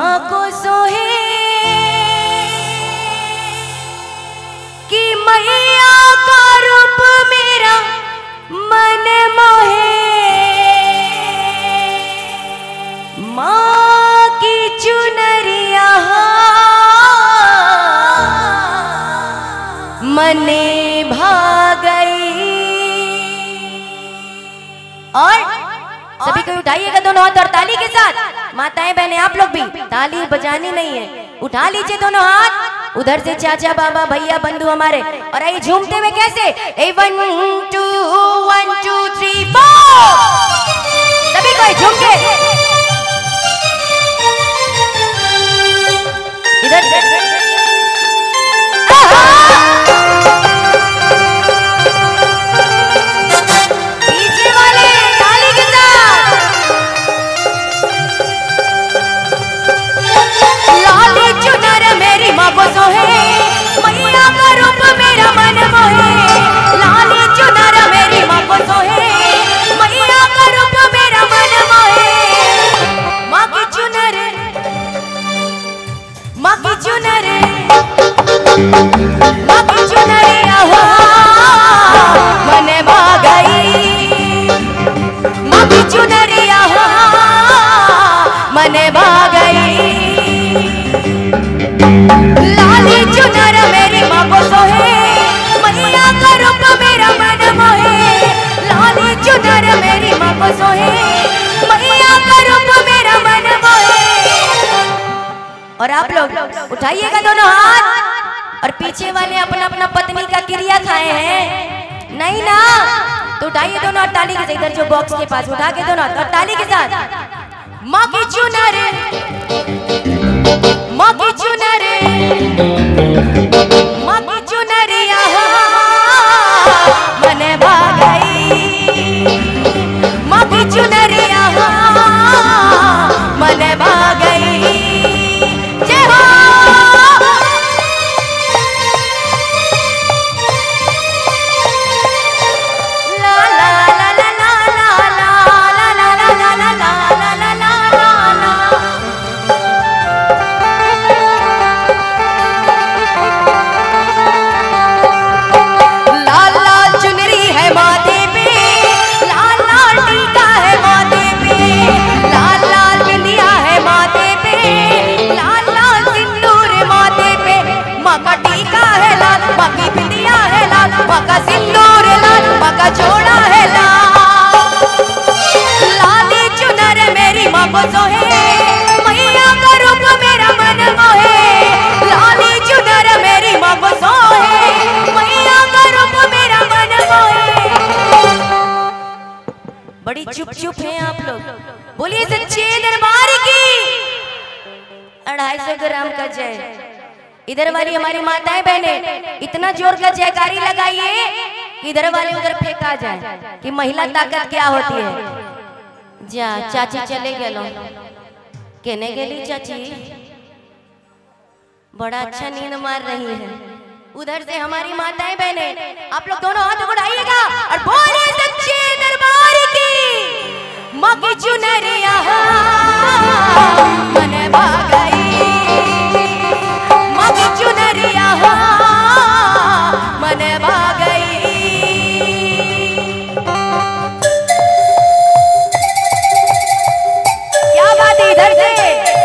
को सोहे कि मैया का रूप मेरा मन मोहे। माँ की चुनरिया। मन भाग गई और को उठाइएगा दोनों हाथ और ताली के साथ। माताएँ, बहनें, आप लोग भी, ताली बजानी नहीं है। उठा लीजिए दोनों हाथ। उधर से चाचा, बाबा, भैया, बंधु हमारे। और आइए झूमते हुए कैसे? A one two one two three four सभी को झूम के इधर चुनर मेरी और आप लोग उठाइएगा दोनों हाथ। और पीछे वाले अपना अपना पत्नी का क्रिया खाए हैं। नहीं ना? तो उठाइए दोनों हाथ ताली के साथ, इधर जो बॉक्स के पास, उठा के दोनों और ताली के साथ। माँ की चुनर। माँ की चुनर। है लाल माँ की बिंदिया है लाल माँ का सिंदूर लाल माँ का जोड़ा है लाल। लाली चुनर मेरी माँ को सोहे मैया का रूप मेरा मन मोहे। लाली चुनर मेरी माँ को सोहे मैया का रूप मेरा मन मोहे। बड़ी चुप चुप हैं आप लोग। बोलिए सच्चे दरबार की। अढ़ाई सौ ग्राम का जय। इधर वाली हमारी माताएँ बहने इतना ज़ोर का जयकारी लगाइए इधर वाले उधर फेंका जाए कि महिला ताकत क्या होती है? जा चाची चले गेलो केने गेली चाची बड़ा अच्छा नींद मार रही है। उधर से हमारी माताएँ बहने आप लोग दोनों हाथ उठाइएगा और बोले सच्चे दरबार की माँ की चुनरिया मन भागई दर्जे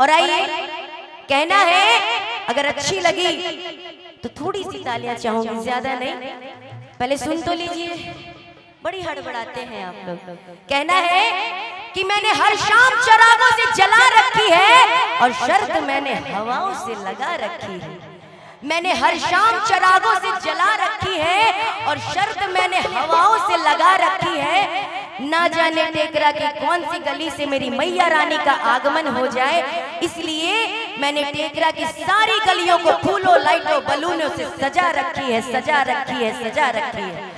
और आइए कहना है अगर अच्छी लगी तो थोड़ी सी तालियाँ चाहूँगी ज़्यादा नहीं। पहले सुन तो लीजिए। बड़ी हड़बड़ाते हैं आप लोग। कहना है कि मैंने हर शाम चरागों से जला रखी है और शर्त मैंने हवाओं से लगा रखी है। मैंने हर शाम चरागों से जला रखी है और शर्त मैंने हवाओं से लगा रखी है। ना जाने टेकरा की कौन सी गली से मेरी मैया रानी का आगमन हो जाए। इसलिए मैंने टेकरा की सारी गलियों को फूलों, लाइटों, बलूनों से सजा रखी है, सजा रखी है, सजा रखी है।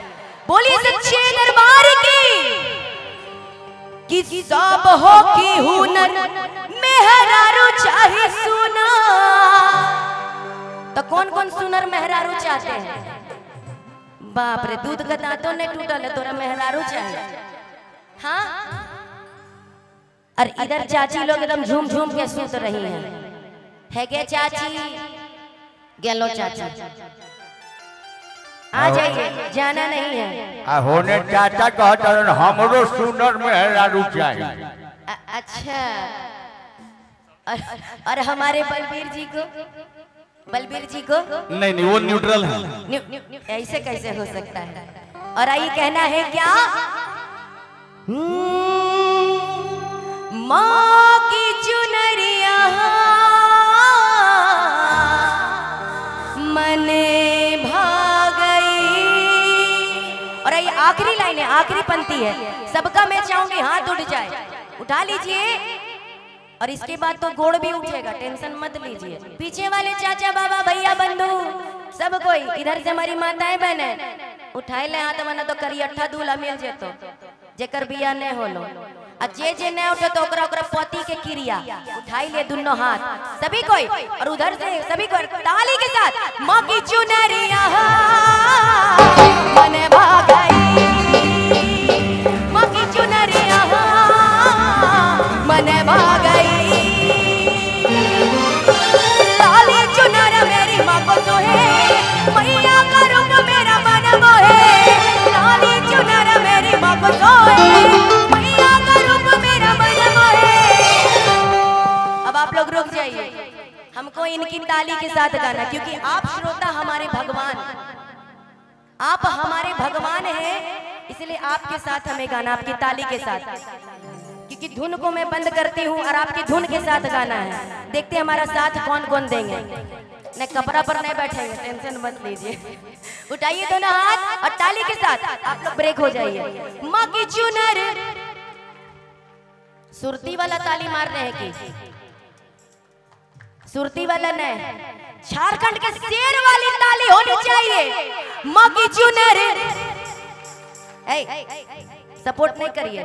बोलिए सच्चे दरबार की, कि सब हो की हुनर, मेहरारू चाहे सुना तो कौन कौन सुनर, मेहरारू चाहते हैं? बाप रे, दूध का दांतों ने टूटल है तोरा मेहरारू चाहिए हाँ? और इधर चाची लोग एकदम झूम झूम के सुत रही हैं। है गे चाची? गेलो चाची। आ जाइए जाना नहीं है। आ होने चाचा कहता हमरो सुनर चाहिए अ- अच्छा। और, और हमारे बलबीर जी को? बलबीर जी को? नहीं नहीं वो न्यूट्रल है। ऐसे कैसे हो सकता है? और आई कहना है क्या? माँ की चुनरिया। और ये आखिरी लाइन है, आखिरी पंक्ति है। सबका मैं चाहूँगी हाथ उठ जाए। उठा लीजिए। और इसके बाद तो गोड़ भी उठेगा, टेंशन मत लीजिए। पीछे वाले चाचा बाबा, भैया बंधु, सब कोई, इधर से हमारी माताएँ बहने उठाए ले हाथ मना तो करी अट्ठा दूल्हा मिल जेतो जेकर बिया ने होलो। आ जे जे ने उठे तो ओकरा ओकरा पति के क्रिया। उठाई ले दोनों हाथ। सभी कोई? और उधर से सभी को ताली के साथ माँ की चुनरिया मने भागई ताली के साथ गाना, क्योंकि आप श्रोता हमारे भगवान। आप हमारे भगवान हैं, इसलिए आपके साथ हमें गाना, आपकी ताली के साथ। क्योंकि धुन को मैं बंद करती हूँ और आपकी धुन के साथ गाना है। देखते हमारा साथ कौन कौन देंगे। न कपड़ा पर नहीं बैठेंगे, टेंशन मत लीजिए। उठाइए दोनों हाथ और ताली के साथ। आप लोग ब्रेक हो जाइए। माँ की चुनर। सुरती वाला ताली मार रहे हैं कि सुरती वाला नहीं झारखंड के शेर वाली ताली होनी चाहिए। माँ की चुनर सपोर्ट नहीं करिए।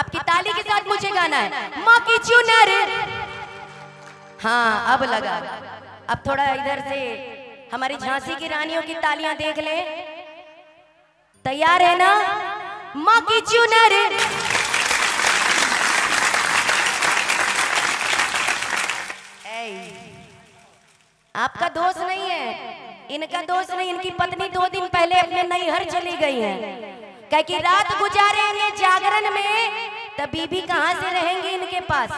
आपकी ताली के साथ मुझे गाना है। माँ की चुनर हाँ अब लगा। अब थोड़ा इधर से हमारी झांसी की रानियों की तालियाँ देख ले। तैयार है ना? माँ की चुनर ए, आपका दोष नहीं है। इनका दोष नहीं इनकी पत्नी दो दिन पहले अपने नैहर चली गई है। कह की रात गुजारेंगे जागरण में तब बीबी कहाँ से रहेंगे इनके पास?